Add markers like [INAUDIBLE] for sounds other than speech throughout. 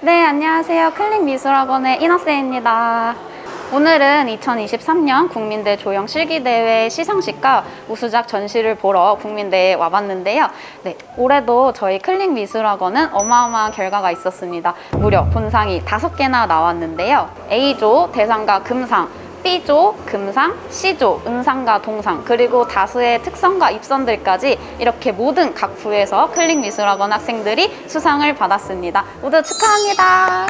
네, 안녕하세요. 클릭 미술학원의 이나쌤입니다. 오늘은 2023년 국민대 조형 실기대회 시상식과 우수작 전시를 보러 국민대에 와봤는데요. 네, 올해도 저희 클릭 미술학원은 어마어마한 결과가 있었습니다. 무려 본상이 다섯 개나 나왔는데요. A조 대상과 금상, B조 금상, C조 은상과 동상, 그리고 다수의 특성과 입선들까지 이렇게 모든 각 부에서 클릭 미술학원 학생들이 수상을 받았습니다. 모두 축하합니다.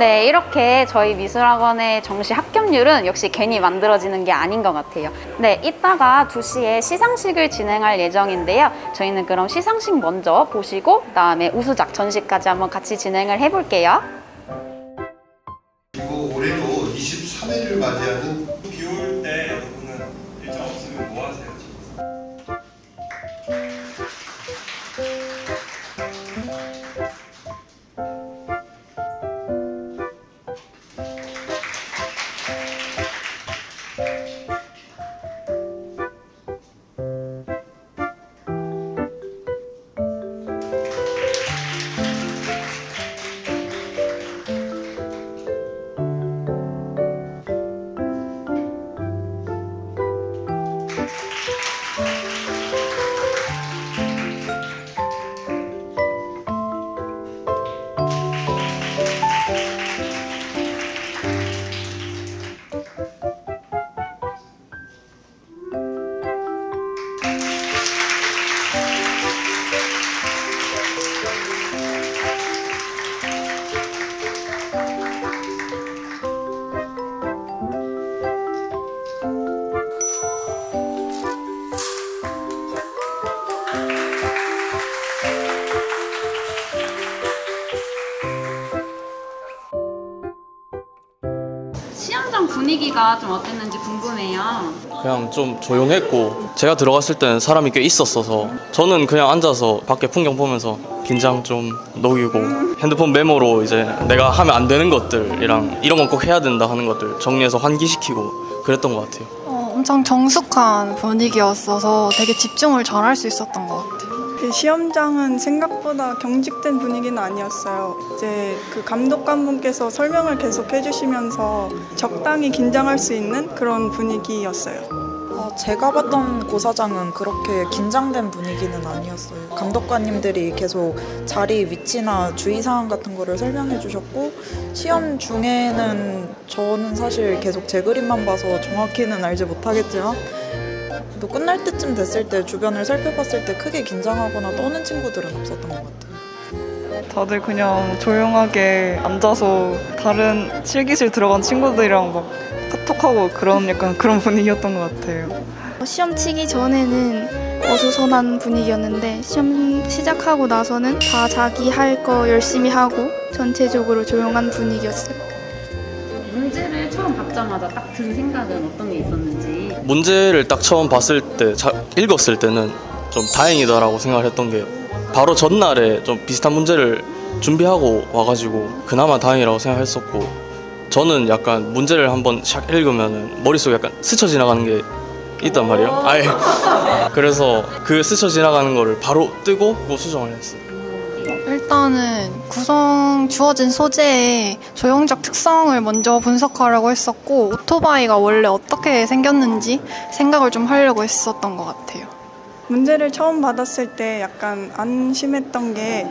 네, 이렇게 저희 미술학원의 정시 합격률은 역시 괜히 만들어지는 게 아닌 것 같아요. 네, 이따가 2시에 시상식을 진행할 예정인데요. 저희는 그럼 시상식 먼저 보시고 그다음에 우수작 전시까지 한번 같이 진행을 해볼게요. 23회 분위기가 좀 어땠는지 궁금해요. 그냥 좀 조용했고 제가 들어갔을 때는 사람이 꽤 있었어서 저는 그냥 앉아서 밖에 풍경 보면서 긴장 좀 녹이고 핸드폰 메모로 이제 내가 하면 안 되는 것들이랑 이런 건 꼭 해야 된다 하는 것들 정리해서 환기시키고 그랬던 것 같아요. 어, 엄청 정숙한 분위기였어서 되게 집중을 잘 할 수 있었던 것 같아요. 그 시험장은 생각보다 경직된 분위기는 아니었어요. 이제 그 감독관분께서 설명을 계속 해주시면서 적당히 긴장할 수 있는 그런 분위기였어요. 어, 제가 봤던 고사장은 그렇게 긴장된 분위기는 아니었어요. 감독관님들이 계속 자리 위치나 주의사항 같은 거를 설명해 주셨고 시험 중에는 저는 사실 계속 제 그림만 봐서 정확히는 알지 못하겠지만 또 끝날 때쯤 됐을 때 주변을 살펴봤을 때 크게 긴장하거나 떠는 친구들은 없었던 것 같아요. 다들 그냥 조용하게 앉아서 다른 실기실 들어간 친구들이랑 막 카톡하고 그런 약간 그런 분위기였던 것 같아요. 시험 치기 전에는 어수선한 분위기였는데 시험 시작하고 나서는 다 자기 할 거 열심히 하고 전체적으로 조용한 분위기였어요. 문제를 처음 받자마자 딱 든 생각은 어떤 게 있었는지. 문제를 딱 처음 봤을 때 자, 읽었을 때는 좀 다행이다라고 생각을 했던 게 바로 전날에 좀 비슷한 문제를 준비하고 와가지고 그나마 다행이라고 생각했었고 저는 약간 문제를 한번 샥 읽으면 머릿속에 약간 스쳐 지나가는 게 있단 말이에요. 아예 [LAUGHS] 그래서 그 스쳐 지나가는 거를 바로 뜨고 수정을 했어요. 일단은 구성 주어진 소재의 조형적 특성을 먼저 분석하려고 했었고 오토바이가 원래 어떻게 생겼는지 생각을 좀 하려고 했었던 것 같아요. 문제를 처음 받았을 때 약간 안심했던 게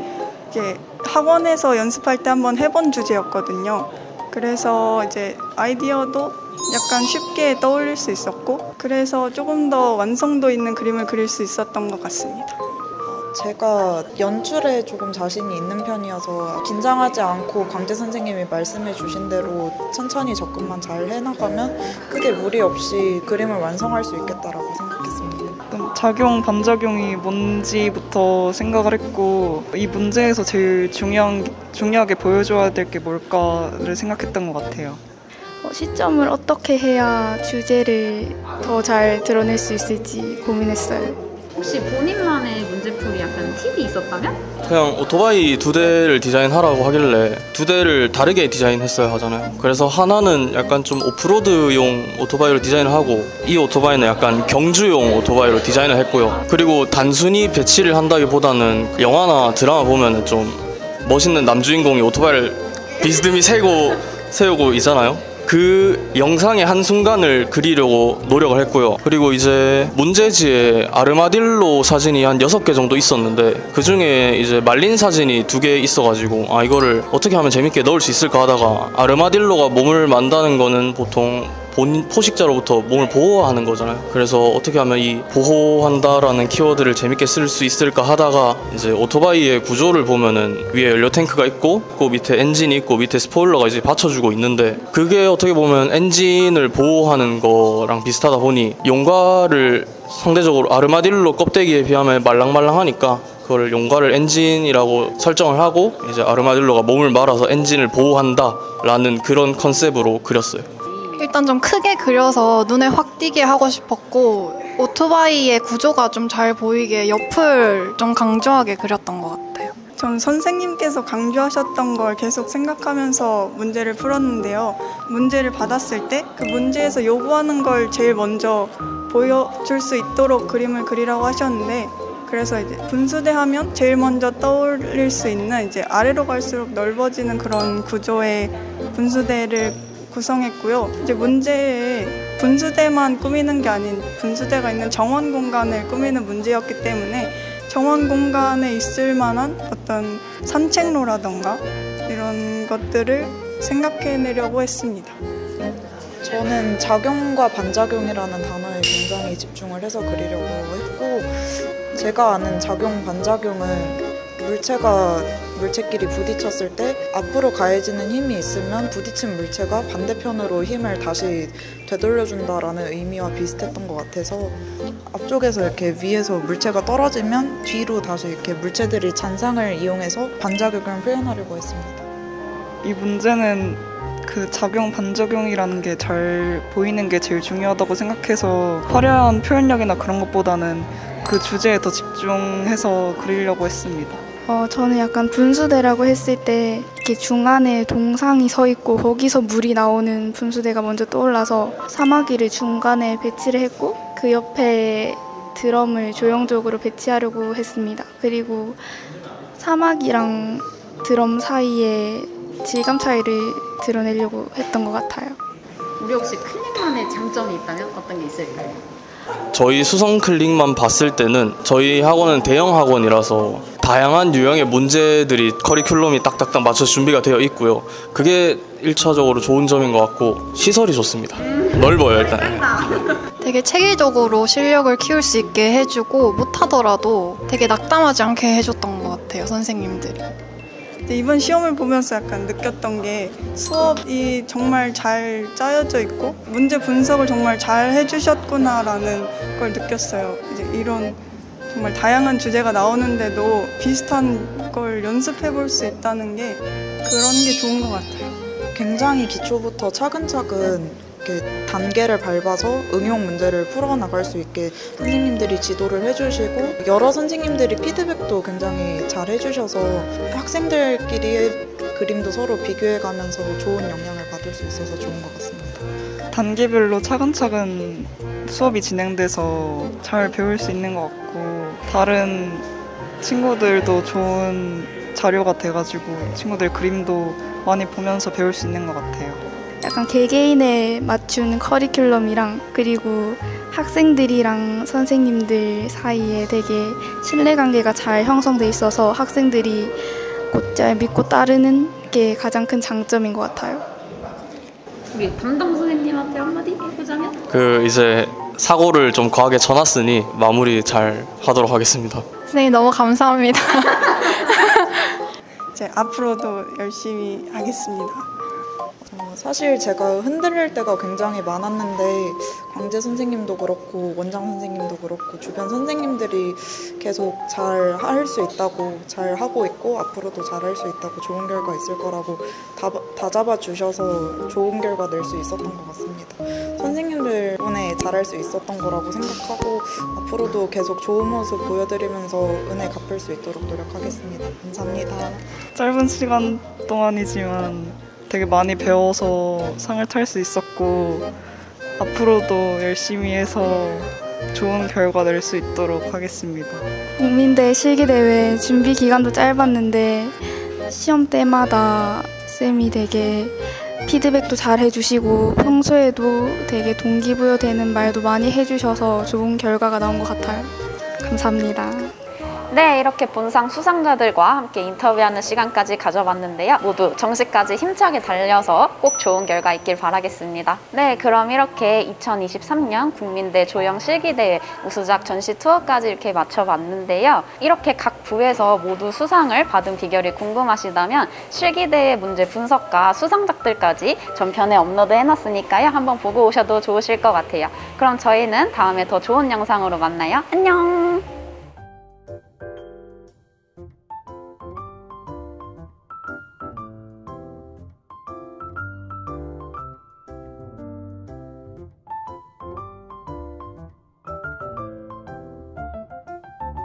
이게 학원에서 연습할 때 한번 해본 주제였거든요. 그래서 이제 아이디어도 약간 쉽게 떠올릴 수 있었고 그래서 조금 더 완성도 있는 그림을 그릴 수 있었던 것 같습니다. 제가 연출에 조금 자신이 있는 편이어서 긴장하지 않고 강재 선생님이 말씀해 주신 대로 천천히 접근만 잘 해나가면 크게 무리 없이 그림을 완성할 수 있겠다라고 생각했습니다. 작용 반작용이 뭔지부터 생각을 했고 이 문제에서 제일 중요한 중요하게 보여줘야 될 게 뭘까를 생각했던 것 같아요. 어, 시점을 어떻게 해야 주제를 더 잘 드러낼 수 있을지 고민했어요. 혹시 본인 있었다면? 그냥 오토바이 두 대를 디자인하라고 하길래 두 대를 다르게 디자인했어야 하잖아요. 그래서 하나는 약간 좀 off-road용 오토바이로 디자인을 하고 이 오토바이는 약간 경주용 오토바이로 디자인을 했고요. 그리고 단순히 배치를 한다기보다는 영화나 드라마 보면은 좀 멋있는 남주인공이 오토바이를 비스듬히 세고 세우고 있잖아요. 그 영상의 한순간을 그리려고 노력을 했고요. 그리고 이제 문제지에 아르마딜로 사진이 한 여섯 개 정도 있었는데 그 중에 이제 말린 사진이 두 개 있어가지고 아 이거를 어떻게 하면 재밌게 넣을 수 있을까 하다가 아르마딜로가 몸을 만다는 거는 보통 본 포식자로부터 몸을 보호하는 거잖아요. 그래서 어떻게 하면 이 보호한다라는 키워드를 재밌게 쓸 수 있을까 하다가 이제 오토바이의 구조를 보면은 위에 연료 탱크가 있고 그 밑에 엔진이 있고 밑에 스포일러가 이제 받쳐주고 있는데 그게 어떻게 보면 엔진을 보호하는 거랑 비슷하다 보니 용과를 상대적으로 아르마딜로 껍데기에 비하면 말랑말랑하니까 그걸 용과를 엔진이라고 설정을 하고 이제 아르마딜로가 몸을 말아서 엔진을 보호한다라는 그런 컨셉으로 그렸어요. 일단 좀 크게 그려서 눈에 확 띄게 하고 싶었고 오토바이의 구조가 좀 잘 보이게 옆을 좀 강조하게 그렸던 것 같아요. 전 선생님께서 강조하셨던 걸 계속 생각하면서 문제를 풀었는데요. 문제를 받았을 때 그 문제에서 요구하는 걸 제일 먼저 보여줄 수 있도록 그림을 그리라고 하셨는데 그래서 이제 분수대 하면 제일 먼저 떠올릴 수 있는 이제 아래로 갈수록 넓어지는 그런 구조의 분수대를 구성했고요. 이제 문제에 분수대만 꾸미는 게 아닌 분수대가 있는 정원 공간을 꾸미는 문제였기 때문에 정원 공간에 있을 만한 어떤 산책로라던가 이런 것들을 생각해내려고 했습니다. 저는 작용과 반작용이라는 단어에 굉장히 집중을 해서 그리려고 했고 제가 아는 작용 반작용은 물체가 물체끼리 부딪혔을 때 앞으로 가해지는 힘이 있으면 부딪힌 물체가 반대편으로 힘을 다시 되돌려준다라는 의미와 비슷했던 것 같아서 앞쪽에서 이렇게 위에서 물체가 떨어지면 뒤로 다시 이렇게 물체들이 잔상을 이용해서 반작용을 표현하려고 했습니다. 이 문제는 그 작용 반작용이라는 게 잘 보이는 게 제일 중요하다고 생각해서 화려한 표현력이나 그런 것보다는 그 주제에 더 집중해서 그리려고 했습니다. 어, 저는 약간 분수대라고 했을 때 이렇게 중간에 동상이 서 있고 거기서 물이 나오는 분수대가 먼저 떠올라서 사마귀를 중간에 배치를 했고 그 옆에 드럼을 조형적으로 배치하려고 했습니다. 그리고 사마귀랑 드럼 사이에 질감 차이를 드러내려고 했던 것 같아요. 우리 혹시 클릭만의 장점이 있다면 어떤 게 있을까요? 저희 수성 클릭만 봤을 때는 저희 학원은 대형 학원이라서 다양한 유형의 문제들이 커리큘럼이 딱딱딱 맞춰 준비가 되어 있고요. 그게 1차적으로 좋은 점인 것 같고 시설이 좋습니다. 넓어요 일단. 되게 체계적으로 실력을 키울 수 있게 해주고 못하더라도 되게 낙담하지 않게 해줬던 것 같아요 선생님들이. 이번 시험을 보면서 약간 느꼈던 게 수업이 정말 잘 짜여져 있고 문제 분석을 정말 잘 해주셨구나라는 걸 느꼈어요. 이제 이런 정말 다양한 주제가 나오는데도 비슷한 걸 연습해 볼 수 있다는 게 그런 게 좋은 것 같아요. 굉장히 기초부터 차근차근 이렇게 단계를 밟아서 응용 문제를 풀어나갈 수 있게 선생님들이 지도를 해주시고 여러 선생님들이 피드백도 굉장히 잘 해주셔서 학생들끼리의 그림도 서로 비교해가면서 좋은 영향을 받을 수 있어서 좋은 것 같습니다. 단계별로 차근차근 수업이 진행돼서 잘 배울 수 있는 것 같고 다른 친구들도 좋은 자료가 돼가지고 친구들 그림도 많이 보면서 배울 수 있는 것 같아요. 약간 개개인에 맞춘 커리큘럼이랑 그리고 학생들이랑 선생님들 사이에 되게 신뢰관계가 잘 형성돼 있어서 학생들이 곧잘 믿고 따르는 게 가장 큰 장점인 것 같아요. 우리 담당 선생님한테 한마디 해보자면? 그 이제 사고를 좀 과하게 쳐놨으니 마무리 잘 하도록 하겠습니다. 선생님 너무 감사합니다. [LAUGHS] [LAUGHS] 이제 앞으로도 열심히 하겠습니다. 어, 사실 제가 흔들릴 때가 굉장히 많았는데 광재 선생님도 그렇고 원장 선생님도 그렇고 주변 선생님들이 계속 잘 할 수 있다고 잘 하고 있고 앞으로도 잘 할 수 있다고 좋은 결과 있을 거라고 다, 다 잡아 주셔서 좋은 결과 낼 수 있었던 것 같습니다. 선생님들 덕분에 잘할 수 있었던 거라고 생각하고 앞으로도 계속 좋은 모습 보여드리면서 은혜 갚을 수 있도록 노력하겠습니다. 감사합니다. 짧은 시간 동안이지만 되게 많이 배워서 상을 탈 수 있었고 앞으로도 열심히 해서 좋은 결과 낼 수 있도록 하겠습니다. 국민대 실기대회 준비 기간도 짧았는데 시험 때마다 쌤이 되게 피드백도 잘 해주시고 평소에도 되게 동기부여되는 말도 많이 해주셔서 좋은 결과가 나온 것 같아요. 감사합니다. 네, 이렇게 본상 수상자들과 함께 인터뷰하는 시간까지 가져봤는데요. 모두 정시까지 힘차게 달려서 꼭 좋은 결과 있길 바라겠습니다. 네, 그럼 이렇게 2023년 국민대 조영 실기대회 우수작 전시 투어까지 이렇게 맞춰봤는데요. 이렇게 각 부에서 모두 수상을 받은 비결이 궁금하시다면 실기대회 문제 분석과 수상작들까지 전편에 업로드 해놨으니까요. 한번 보고 오셔도 좋으실 것 같아요. 그럼 저희는 다음에 더 좋은 영상으로 만나요. 안녕!